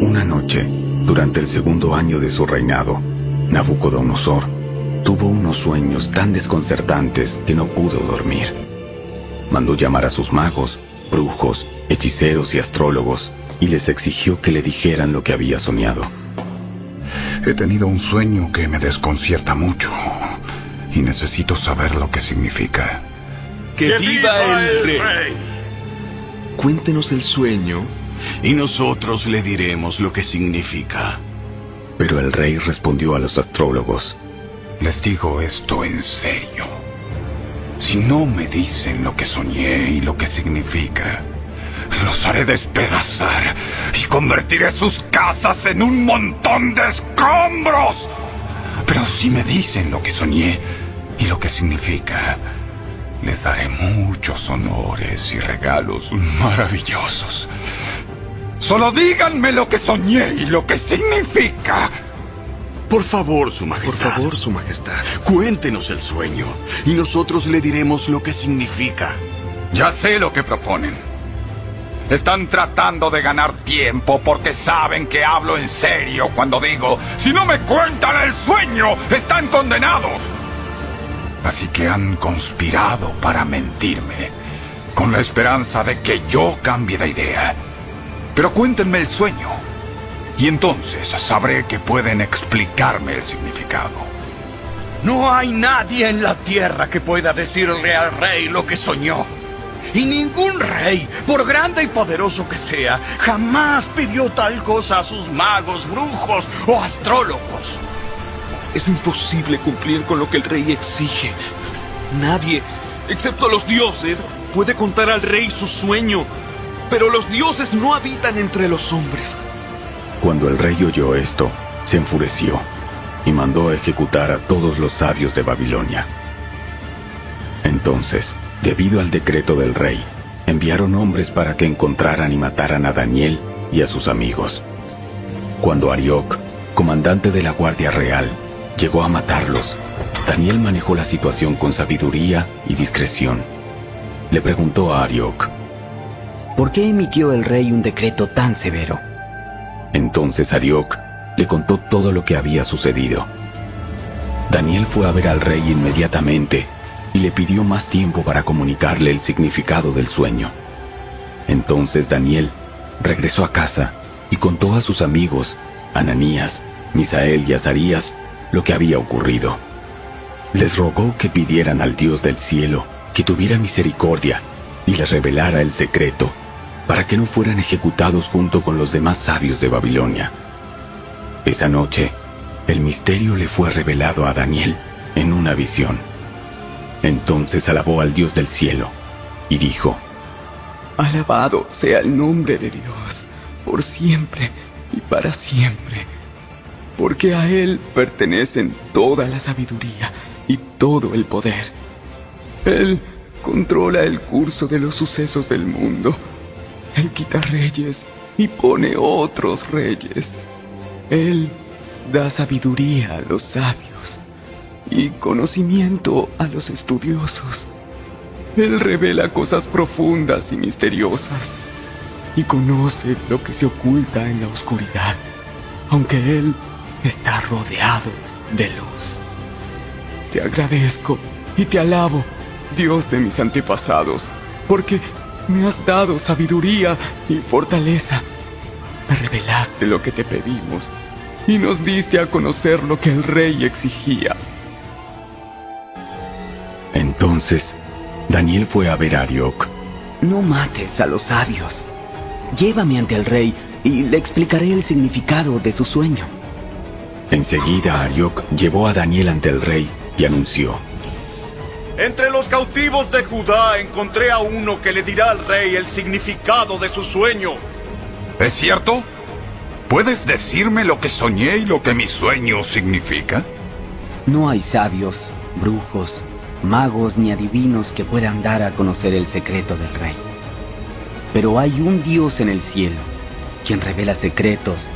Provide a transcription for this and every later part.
Una noche, durante el segundo año de su reinado, Nabucodonosor tuvo unos sueños tan desconcertantes que no pudo dormir. Mandó llamar a sus magos, brujos, hechiceros y astrólogos y les exigió que le dijeran lo que había soñado. He tenido un sueño que me desconcierta mucho y necesito saber lo que significa. ¡Que, viva, el rey! Cuéntenos el sueño y nosotros le diremos lo que significa. Pero el rey respondió a los astrólogos. Les digo esto en serio. Si no me dicen lo que soñé y lo que significa, los haré despedazar y convertiré sus casas en un montón de escombros. Pero si me dicen lo que soñé y lo que significa, les daré muchos honores y regalos maravillosos. Solo díganme lo que soñé y lo que significa. Por favor, Su Majestad. Por favor, Su Majestad. Cuéntenos el sueño y nosotros le diremos lo que significa. Ya sé lo que proponen. Están tratando de ganar tiempo porque saben que hablo en serio cuando digo, si no me cuentan el sueño, están condenados. Así que han conspirado para mentirme, con la esperanza de que yo cambie de idea. Pero cuéntenme el sueño, y entonces sabré que pueden explicarme el significado. No hay nadie en la tierra que pueda decirle al rey lo que soñó. Y ningún rey, por grande y poderoso que sea, jamás pidió tal cosa a sus magos, brujos o astrólogos. Es imposible cumplir con lo que el rey exige. Nadie, excepto los dioses, puede contar al rey su sueño. Pero los dioses no habitan entre los hombres. Cuando el rey oyó esto, se enfureció y mandó a ejecutar a todos los sabios de Babilonia. Entonces, debido al decreto del rey, enviaron hombres para que encontraran y mataran a Daniel y a sus amigos. Cuando Arioc, comandante de la Guardia Real, llegó a matarlos, Daniel manejó la situación con sabiduría y discreción. Le preguntó a Arioc, ¿por qué emitió el rey un decreto tan severo? Entonces Arioc le contó todo lo que había sucedido. Daniel fue a ver al rey inmediatamente y le pidió más tiempo para comunicarle el significado del sueño. Entonces Daniel regresó a casa y contó a sus amigos, Ananías, Misael y Azarías, lo que había ocurrido. Les rogó que pidieran al Dios del cielo que tuviera misericordia y les revelara el secreto para que no fueran ejecutados junto con los demás sabios de Babilonia. Esa noche, el misterio le fue revelado a Daniel en una visión. Entonces alabó al Dios del cielo y dijo, Alabado sea el nombre de Dios, por siempre y para siempre, porque a Él pertenecen toda la sabiduría y todo el poder. Él controla el curso de los sucesos del mundo. Él quita reyes y pone otros reyes. Él da sabiduría a los sabios y conocimiento a los estudiosos. Él revela cosas profundas y misteriosas y conoce lo que se oculta en la oscuridad, aunque Él está rodeado de luz. Te agradezco y te alabo, Dios de mis antepasados, porque me has dado sabiduría y fortaleza. Me revelaste lo que te pedimos y nos diste a conocer lo que el rey exigía. Entonces, Daniel fue a ver a Arioc. No mates a los sabios. Llévame ante el rey y le explicaré el significado de su sueño. Enseguida Arioc llevó a Daniel ante el rey y anunció. Entre los cautivos de Judá encontré a uno que le dirá al rey el significado de su sueño. ¿Es cierto? ¿Puedes decirme lo que soñé y lo que mi sueño significa? No hay sabios, brujos, magos ni adivinos que puedan dar a conocer el secreto del rey. Pero hay un Dios en el cielo, quien revela secretos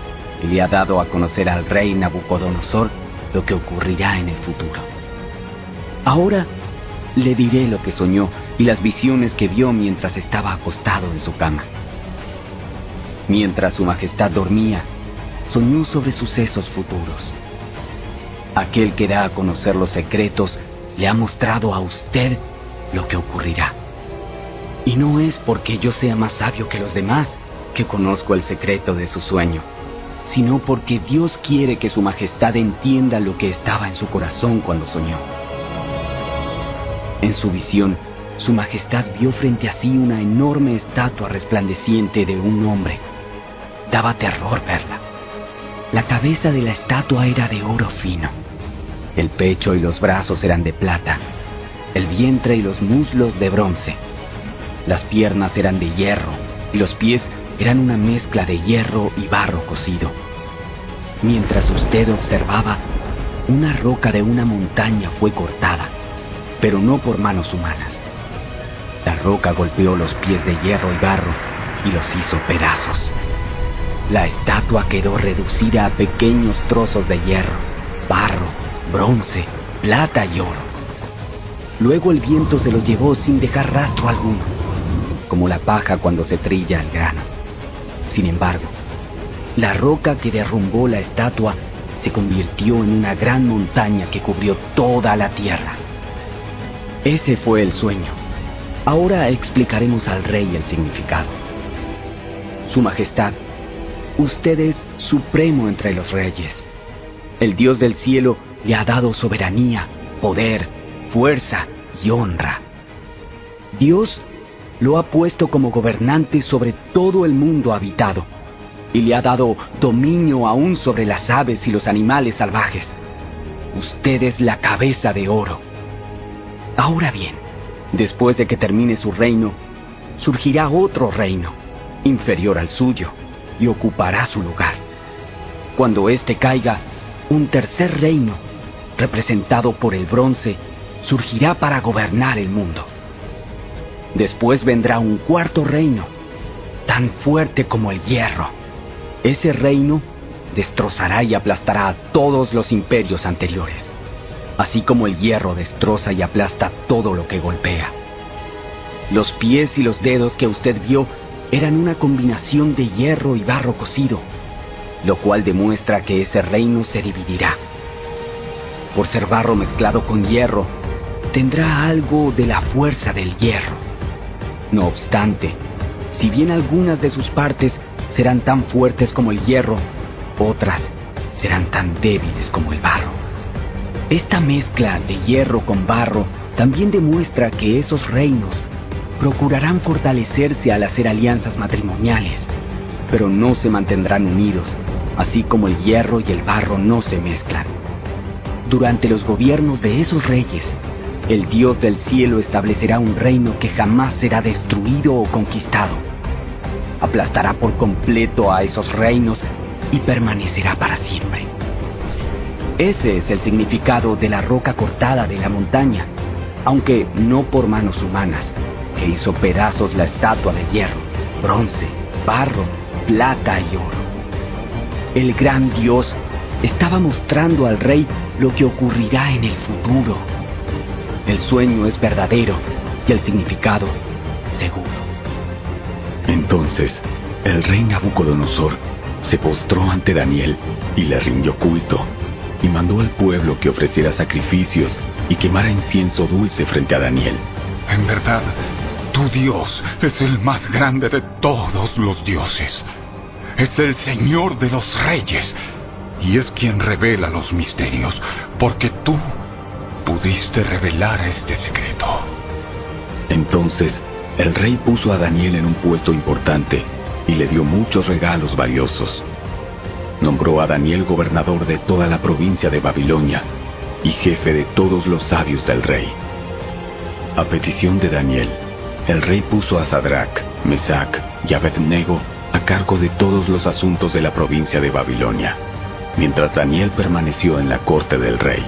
y le ha dado a conocer al rey Nabucodonosor lo que ocurrirá en el futuro. Ahora le diré lo que soñó y las visiones que vio mientras estaba acostado en su cama. Mientras su majestad dormía, soñó sobre sucesos futuros. Aquel que da a conocer los secretos le ha mostrado a usted lo que ocurrirá. Y no es porque yo sea más sabio que los demás que conozco el secreto de su sueño, sino porque Dios quiere que su majestad entienda lo que estaba en su corazón cuando soñó. En su visión, su majestad vio frente a sí una enorme estatua resplandeciente de un hombre. Daba terror verla. La cabeza de la estatua era de oro fino. El pecho y los brazos eran de plata. El vientre y los muslos de bronce. Las piernas eran de hierro y los pies eran una mezcla de hierro y barro cocido. Mientras usted observaba, una roca de una montaña fue cortada, pero no por manos humanas. La roca golpeó los pies de hierro y barro y los hizo pedazos. La estatua quedó reducida a pequeños trozos de hierro, barro, bronce, plata y oro. Luego el viento se los llevó sin dejar rastro alguno, como la paja cuando se trilla el grano. Sin embargo, la roca que derrumbó la estatua se convirtió en una gran montaña que cubrió toda la tierra. Ese fue el sueño. Ahora explicaremos al rey el significado. Su Majestad, usted es supremo entre los reyes. El Dios del cielo le ha dado soberanía, poder, fuerza y honra. Dios lo ha puesto como gobernante sobre todo el mundo habitado y le ha dado dominio aún sobre las aves y los animales salvajes. Usted es la cabeza de oro. Ahora bien, después de que termine su reino, surgirá otro reino, inferior al suyo, y ocupará su lugar. Cuando éste caiga, un tercer reino, representado por el bronce, surgirá para gobernar el mundo. Después vendrá un cuarto reino, tan fuerte como el hierro. Ese reino destrozará y aplastará a todos los imperios anteriores, así como el hierro destroza y aplasta todo lo que golpea. Los pies y los dedos que usted vio eran una combinación de hierro y barro cocido, lo cual demuestra que ese reino se dividirá. Por ser barro mezclado con hierro, tendrá algo de la fuerza del hierro no obstante, si bien algunas de sus partes serán tan fuertes como el hierro, otras serán tan débiles como el barro. Esta mezcla de hierro con barro también demuestra que esos reinos procurarán fortalecerse al hacer alianzas matrimoniales, pero no se mantendrán unidos, así como el hierro y el barro no se mezclan. Durante los gobiernos de esos reyes, el Dios del cielo establecerá un reino que jamás será destruido o conquistado. Aplastará por completo a esos reinos y permanecerá para siempre. Ese es el significado de la roca cortada de la montaña, aunque no por manos humanas, que hizo pedazos la estatua de hierro, bronce, barro, plata y oro. El gran Dios estaba mostrando al rey lo que ocurrirá en el futuro. El sueño es verdadero y el significado seguro. Entonces, el rey Nabucodonosor se postró ante Daniel y le rindió culto, y mandó al pueblo que ofreciera sacrificios y quemara incienso dulce frente a Daniel. En verdad, tu Dios es el más grande de todos los dioses. Es el Señor de los reyes y es quien revela los misterios, porque tú pudiste revelar este secreto. Entonces, el rey puso a Daniel en un puesto importante y le dio muchos regalos valiosos. Nombró a Daniel gobernador de toda la provincia de Babilonia y jefe de todos los sabios del rey. A petición de Daniel, el rey puso a Sadrach, Mesach y Abednego a cargo de todos los asuntos de la provincia de Babilonia, mientras Daniel permaneció en la corte del rey.